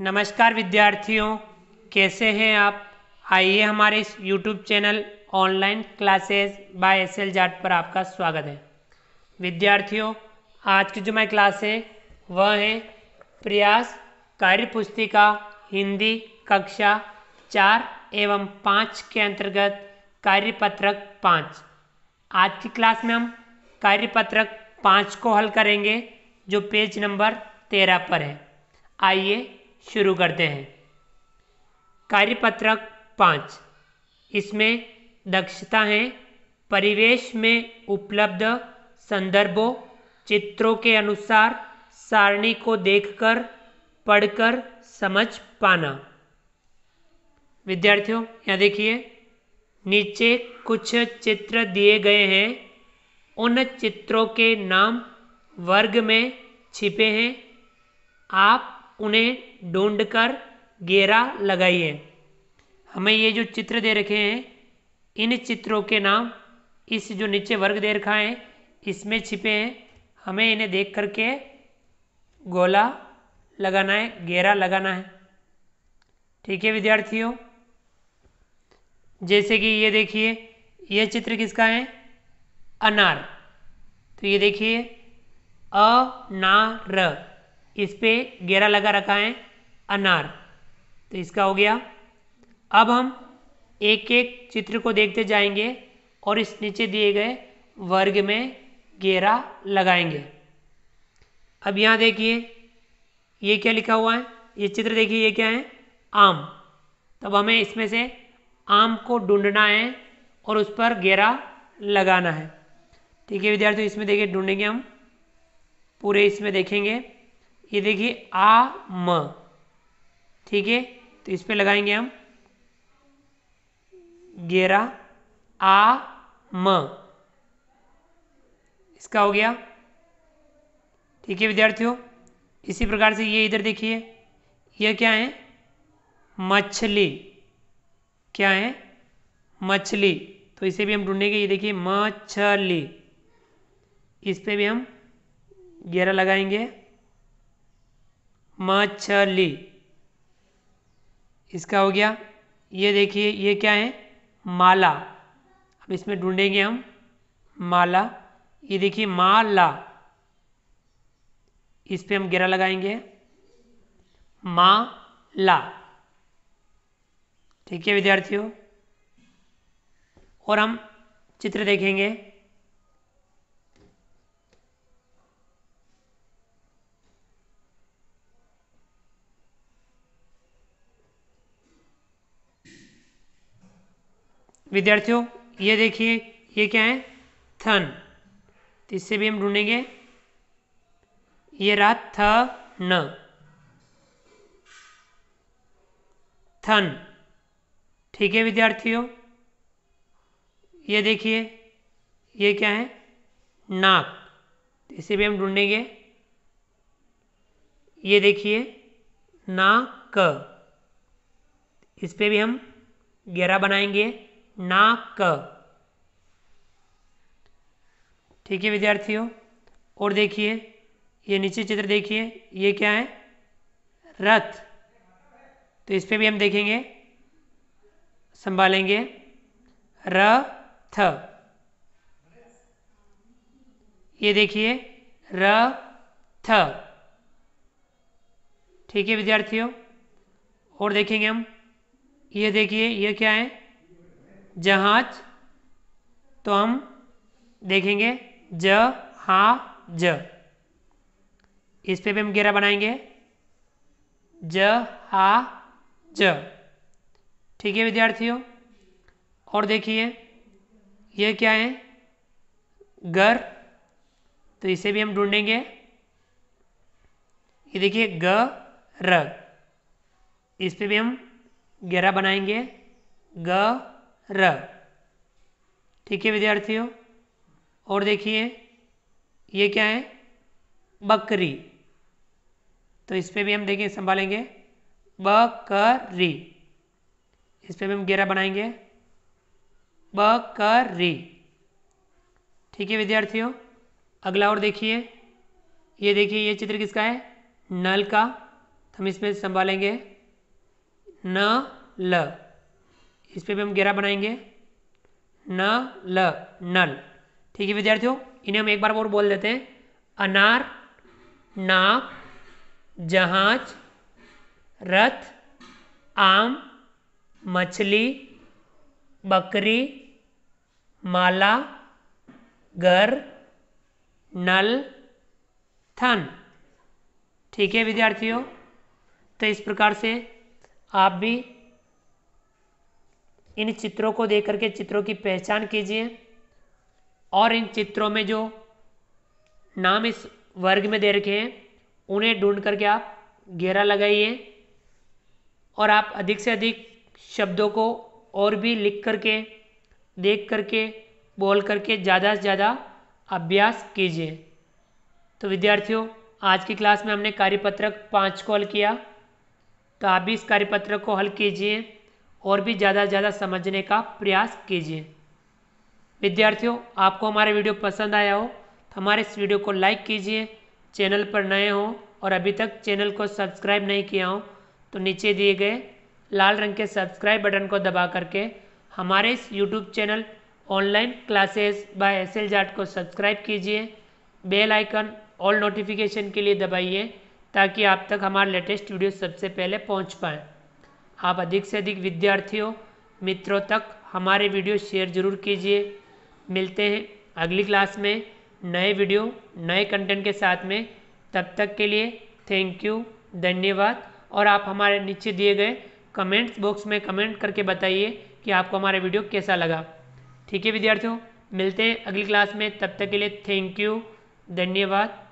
नमस्कार विद्यार्थियों, कैसे हैं आप? आइए हमारे इस YouTube channel online classes by S L Jat पर आपका स्वागत है। विद्यार्थियों, आज की जो मैं क्लास है, वह है प्रयास कार्य पुस्तिका हिंदी कक्षा चार एवं पाँच के अंतर्गत कार्यपत्रक पाँच। आज की क्लास में हम कार्यपत्रक पाँच को हल करेंगे, जो पेज नंबर तेरह पर है। आइए शुरू करते हैं। कार्यपत्रक पाँच। इसमें दक्षता है, परिवेश में उपलब्ध संदर्भों, चित्रों के अनुसार सारणी को देखकर, पढ़कर समझ पाना। विद्यार्थियों, यहाँ देखिए, नीचे कुछ चित्र दिए गए हैं। उन चित्रों के नाम वर्ग में छिपे हैं। आप उन्हें ढूंढकर घेरा लगाइए। हमें ये जो चित्र दे रखे हैं, इन चित्रों के नाम, इस जो नीचे वर्ग दे रखा है, इसमें छिपे हैं। हमें इन्हें देख करके गोला लगाना है, घेरा लगाना है। ठीक है विद्यार्थियों? जैसे कि ये देखिए, ये चित्र किसका है? अनार। तो ये देखिए अ ना र इस पे घेरा लगा रखा है अनार। तो इसका हो गया। अब हम एक एक चित्र को देखते जाएँगे और इस नीचे दिए गए वर्ग में घेरा लगाएँगे। अब यहाँ देखिए, ये क्या लिखा हुआ है? ये चित्र देखिए, ये क्या है? आम। तब हमें इसमें से आम को ढूंढना है और उस पर घेरा लगाना है। ठीक है विद्यार्थी इसमें देखिए, ढूंढेंगे हम। पूरे इसमें देखेंगे। ये देखिए आ, म। ठीक है? तो इस पर लगाएँगे हम। गेरा, आ, म। इसका हो गया। ठीक है, विद्यार्थियों? इसी प्रकार से ये इधर देखिए। यह क्या है? मछली। क्या है? मछली। तो इसे भी हम ढूंढेंगे। ये देखिए, मछली। इस पे भी हम गेरा लगाएँगे। मछली। इसका हो गया, ये देखिए, ये क्या है? माला। अब इसमें ढूंढेंगे हम। माला। ये देखिए, माला। इस पे हम घेरा लगाएँगे। मा ला ठीक है, विद्यार्थियों? और हम चित्र देखेंगे। विद्यार्थियों, ये देखिए, ये क्या है? थन। तो इससे भी हम ढूंढेंगे। ये रहा थ न थन। ठीक है विद्यार्थियों? ये देखिए, ये क्या है? नाक। तो इसे भी हम ढूंढेंगे। ये देखिए, नाक। इस पे भी हम घेरा बनाएँगे। नाक। ठीक है विद्यार्थियों? और देखिए, ये नीचे चित्र देखिए, ये क्या है? रथ। तो इस पर भी हम देखेंगे, संभालेंगे। रथ। ये देखिए, रथ। ठीक है विद्यार्थियों? और देखेंगे हम, ये देखिए, ये क्या है? जहाज़ तो हम देखेंगे ज, हा, ज। इस पे भी हम घेरा बनाएँगे। ज, हा, ज। ठीक है, विद्यार्थियों? और देखिए, ये क्या है? घर तो इसे भी हम ढूंढेंगे। ये देखिए, ग, र। इस पे भी हम घेरा बनाएँगे। ग र। ठीक है विद्यार्थियों, और देखिए, ये क्या है? बकरी। तो इस पर भी हम देखिए संभालेंगे। बकरी। इस पर भी हम गेरा बनाएँगे। बकरी। ठीक है विद्यार्थियों, अगला और देखिए। ये देखिए, ये चित्र किसका है? नल का। हम इसमें संभालेंगे। न ल इस पर भी हम घेरा बनाएँगे। न, ल, नल। ठीक है, विद्यार्थियों? इन्हें हम एक बार और बोल देते हैं। अनार नाक जहाज़, रथ, आम, मछली, बकरी, माला, घर, नल, थन। ठीक है, विद्यार्थियों? तो इस प्रकार से आप भी इन चित्रों को देख करके चित्रों की पहचान कीजिए। और इन चित्रों में जो नाम इस वर्ग में दे रखे हैं, उन्हें ढूंढ करके आप घेरा लगाइए। और आप अधिक से अधिक शब्दों को और भी लिख करके, देख करके, बोल करके ज़्यादा से ज़्यादा अभ्यास कीजिए। तो विद्यार्थियों, आज की क्लास में हमने कार्यपत्रक पाँच को हल किया। तो आप भी इस कार्यपत्रक को हल कीजिए। और भी ज़्यादा से ज़्यादा समझने का प्रयास कीजिए। विद्यार्थियों, आपको हमारा वीडियो पसंद आया हो तो हमारे इस वीडियो को लाइक कीजिए, चैनल पर नए हों और अभी तक चैनल को सब्सक्राइब नहीं किया हो तो नीचे दिए गए लाल रंग के सब्सक्राइब बटन को दबा करके हमारे इस YouTube channel online classes by S L Jat को सब्सक्राइब कीजिए, बेल आइकन ऑल नोटिफिकेशन के लिए दबाइए, ताकि आप तक हमारा लेटेस्ट वीडियो सबसे पहले पहुँच पाए। आप अधिक से अधिक विद्यार्थियों, मित्रों तक हमारे वीडियो शेयर ज़रूर कीजिए। मिलते हैं अगली क्लास में नए वीडियो, नए कंटेंट के साथ में। तब तक के लिए थैंक यू धन्यवाद। और आप हमारे नीचे दिए गए कमेंट्स बॉक्स में कमेंट करके बताइए कि आपको हमारा वीडियो कैसा लगा। ठीक है विद्यार्थियों, मिलते हैं अगली क्लास में। तब तक के लिए थैंक यू धन्यवाद।